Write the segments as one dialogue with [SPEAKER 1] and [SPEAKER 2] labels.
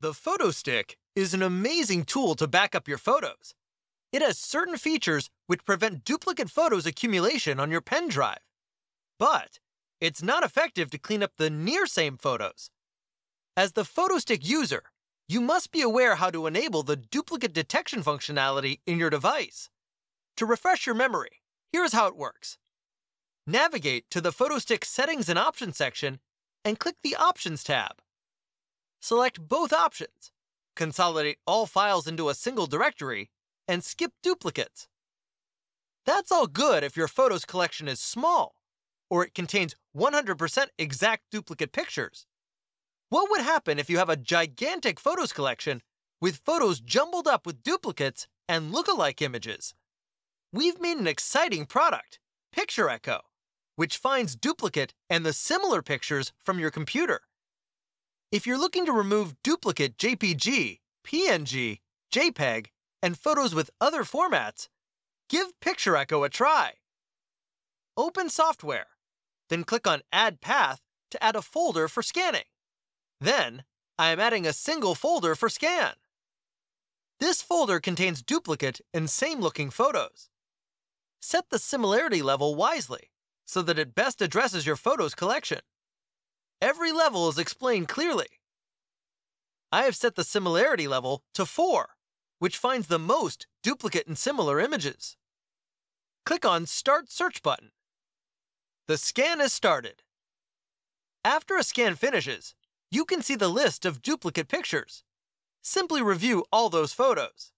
[SPEAKER 1] The Photo Stick is an amazing tool to back up your photos. It has certain features which prevent duplicate photos accumulation on your pen drive. But it's not effective to clean up the near same photos. As the Photo Stick user, you must be aware how to enable the duplicate detection functionality in your device. To refresh your memory, here's how it works. Navigate to the PhotoStick Settings and Options section and click the Options tab. Select both options, consolidate all files into a single directory, and skip duplicates. That's all good if your photos collection is small, or it contains 100% exact duplicate pictures. What would happen if you have a gigantic photos collection with photos jumbled up with duplicates and look-alike images? We've made an exciting product, Picture Echo, which finds duplicate and the similar pictures from your computer. If you're looking to remove duplicate JPG, PNG, JPEG, and photos with other formats, give Picture Echo a try. Open Software, then click on Add Path to add a folder for scanning. Then, I am adding a single folder for scan. This folder contains duplicate and same-looking photos. Set the similarity level wisely so that it best addresses your photos collection. Every level is explained clearly. I have set the similarity level to 4, which finds the most duplicate and similar images. Click on Start Search button. The scan is started. After a scan finishes, you can see the list of duplicate pictures. Simply review all those photos.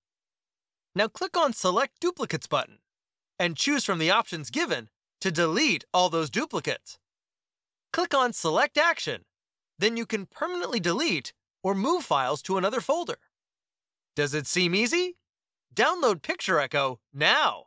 [SPEAKER 1] Now click on Select Duplicates button and choose from the options given to delete all those duplicates. Click on Select Action. Then you can permanently delete or move files to another folder. Does it seem easy? Download Picture Echo now.